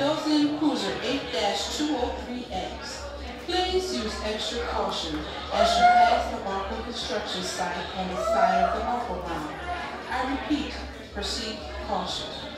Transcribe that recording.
Cruiser 8-203X. Please use extra caution as you pass the marble construction site on the side of the marble line. I repeat, proceed caution.